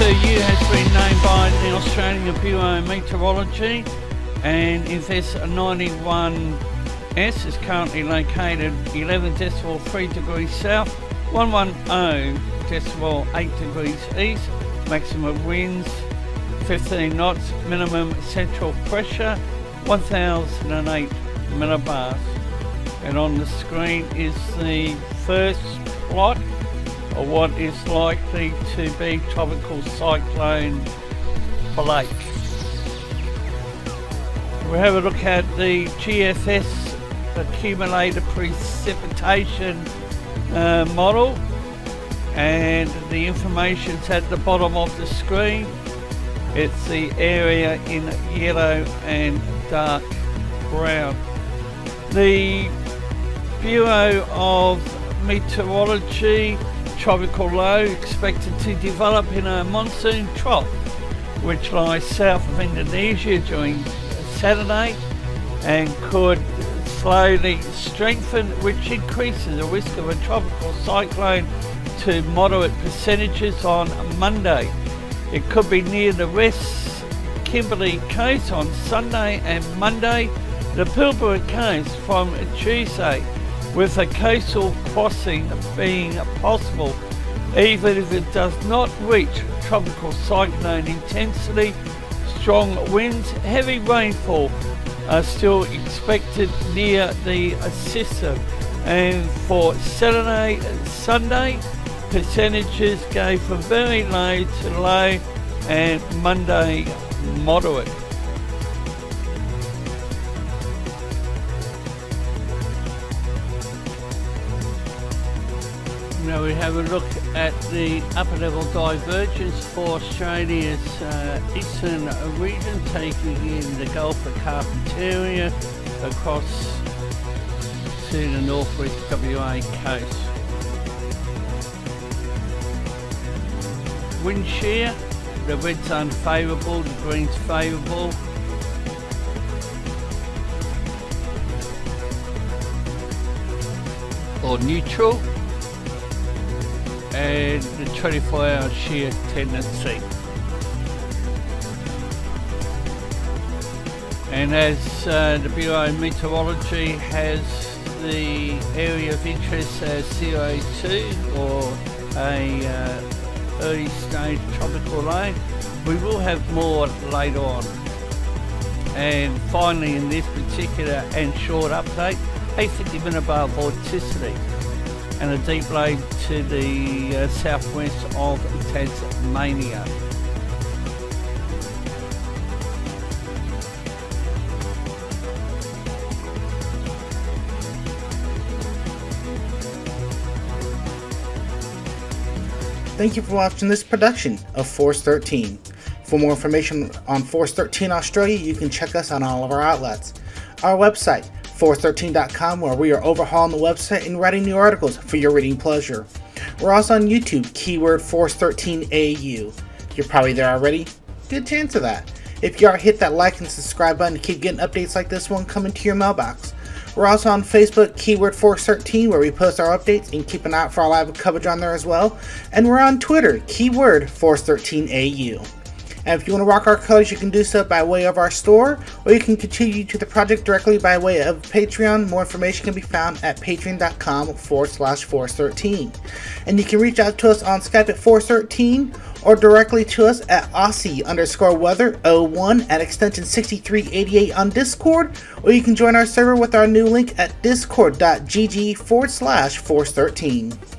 AU has been named by the Australian Bureau of Meteorology and Invest 91S is currently located 11 decimal 3 degrees south, 110 decimal 8 degrees east, maximum winds 15 knots, minimum central pressure 1008 millibars. And on the screen is the first plot of what is likely to be tropical cyclone Blake. We have a look at the GFS accumulated precipitation uh, model and the information's at the bottom of the screen. It's the area in yellow and dark brown. The Bureau of Meteorology tropical low expected to develop in a monsoon trough which lies south of Indonesia during Saturday and could slowly strengthen, which increases the risk of a tropical cyclone to moderate percentages on Monday. It could be near the West Kimberley coast on Sunday and Monday, the Pilbara coast from Tuesday, with a coastal crossing being possible, even if it does not reach tropical cyclone intensity strong winds, heavy rainfall are still expected near the system. And for Saturday and Sunday, percentages go from very low to low and Monday moderate. Now we have a look at the upper level divergence for Australia's uh, eastern region, taking in the Gulf of Carpentaria across to the northwest WA coast. Wind shear, the red's unfavourable, the green's favourable. Or neutral and the 24 hour shear tendency. And as uh, the Bureau of Meteorology has the area of interest as CO2 or a uh, early stage tropical low, we will have more later on. And finally in this particular and short update, a 50 millibar vorticity and a deep low to the uh, southwest of Tasmania. Thank you for watching this production of Force 13. For more information on Force 13 Australia, you can check us on all of our outlets. Our website, Force13.com, where we are overhauling the website and writing new articles for your reading pleasure. We're also on YouTube, keyword Force13AU. You're probably there already? Good chance of that. If you are, hit that like and subscribe button to keep getting updates like this one coming to your mailbox. We're also on Facebook, keyword Force13, where we post our updates and keep an eye out for our live coverage on there as well. And we're on Twitter, keyword Force13AU. And if you want to rock our colors, you can do so by way of our store, or you can contribute to the project directly by way of Patreon. More information can be found at patreon.com forward slash force13. And you can reach out to us on Skype at force13 or directly to us at Aussie underscore weather 01 at extension 6388 on Discord, or you can join our server with our new link at discord.gg forward slash force13.